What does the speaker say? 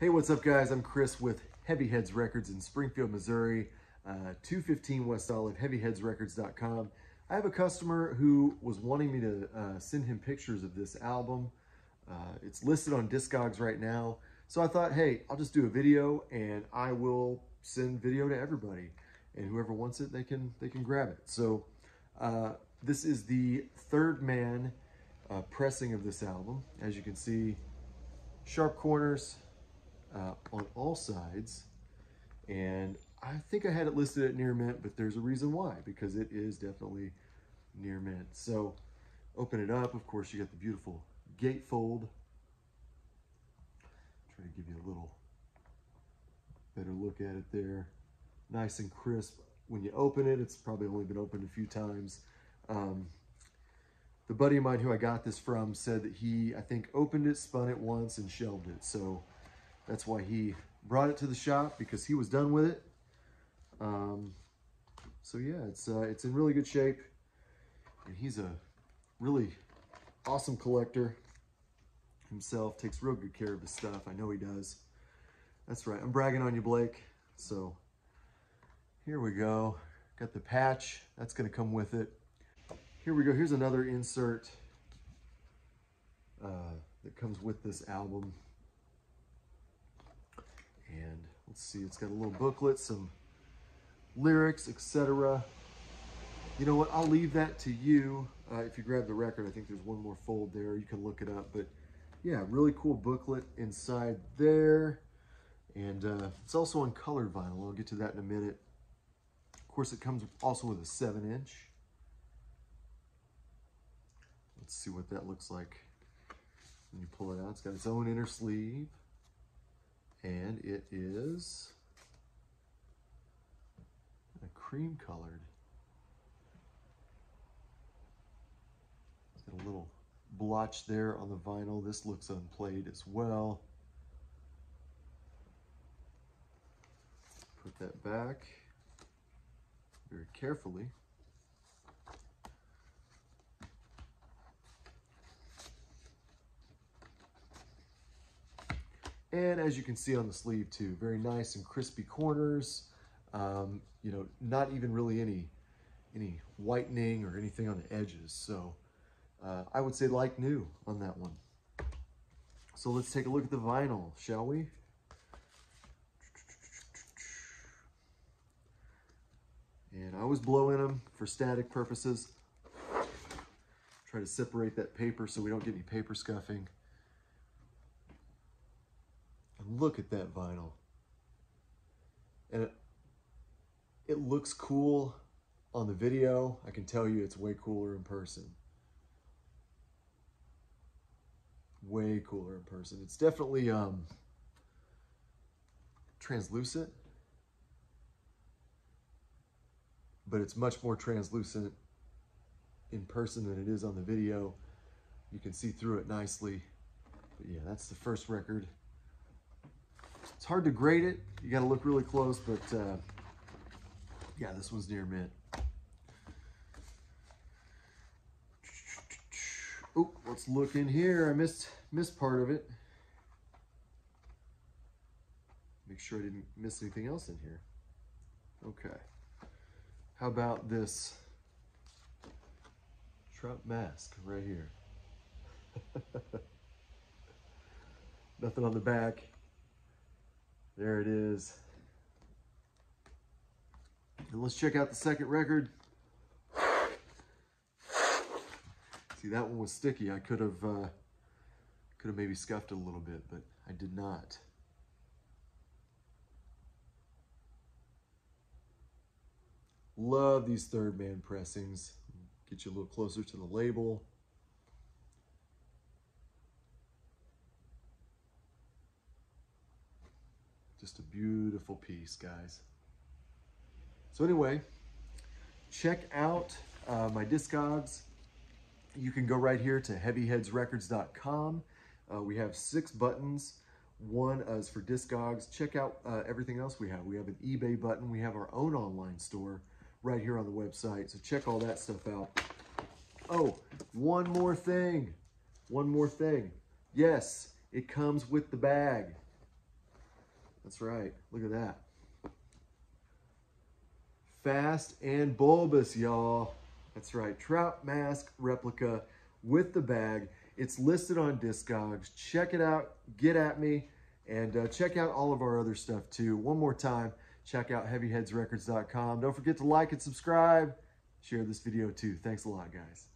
Hey, what's up guys? I'm Chris with Heavy Heads Records in Springfield, Missouri, uh, 215 West Olive, heavyheadsrecords.com. I have a customer who was wanting me to uh, send him pictures of this album. Uh, it's listed on Discogs right now. So I thought, hey, I'll just do a video and I will send video to everybody. And whoever wants it, they can they can grab it. So uh, this is the third man uh, pressing of this album. As you can see, sharp corners uh, on all sides. And I think I had it listed at near mint, but there's a reason why, because it is definitely near mint. So open it up. Of course, you got the beautiful gatefold. Try to give you a little better look at it there. Nice and crisp. When you open it, it's probably only been opened a few times. Um, the buddy of mine who I got this from said that he, I think, opened it, spun it once, and shelved it. So that's why he brought it to the shop because he was done with it. Um, so yeah, it's uh, it's in really good shape, and he's a really awesome collector himself. Takes real good care of his stuff. I know he does. That's right. I'm bragging on you, Blake. So here we go. Got the patch. That's going to come with it. Here we go. Here's another insert uh, that comes with this album. And let's see, it's got a little booklet, some lyrics, etc. You know what? I'll leave that to you. Uh, if you grab the record, I think there's one more fold there. You can look it up. But yeah, really cool booklet inside there. And uh, it's also on colored vinyl. I'll get to that in a minute. Of course, it comes also with a 7 inch. Let's see what that looks like when you pull it out. It's got its own inner sleeve and it is a cream colored. It's got a little blotch there on the vinyl. This looks unplayed as well. Put that back very carefully. And as you can see on the sleeve too, very nice and crispy corners. Um, you know, not even really any, any whitening or anything on the edges. So uh, I would say like new on that one. So let's take a look at the vinyl, shall we? And I was blowing them for static purposes. Try to separate that paper so we don't get any paper scuffing. Look at that vinyl. And it, it looks cool on the video. I can tell you it's way cooler in person. Way cooler in person. It's definitely um, translucent, but it's much more translucent in person than it is on the video. You can see through it nicely. But yeah, that's the first record. It's hard to grade it. You got to look really close, but uh, yeah, this one's near mint. Oh, let's look in here. I missed missed part of it. Make sure I didn't miss anything else in here. Okay. How about this Trump mask right here? Nothing on the back. There it is. And let's check out the second record. See, that one was sticky. I could have uh, could have maybe scuffed a little bit, but I did not. Love these third man pressings. Get you a little closer to the label. Just a beautiful piece, guys. So anyway, check out uh, my Discogs. You can go right here to heavyheadsrecords.com. Uh, we have six buttons. One is for Discogs. Check out uh, everything else we have. We have an eBay button. We have our own online store right here on the website. So check all that stuff out. Oh, one more thing. One more thing. Yes, it comes with the bag. That's right. Look at that. Fast and bulbous, y'all. That's right. Trout mask replica with the bag. It's listed on Discogs. Check it out. Get at me. And uh, check out all of our other stuff too. One more time, check out heavyheadsrecords.com. Don't forget to like and subscribe. Share this video too. Thanks a lot, guys.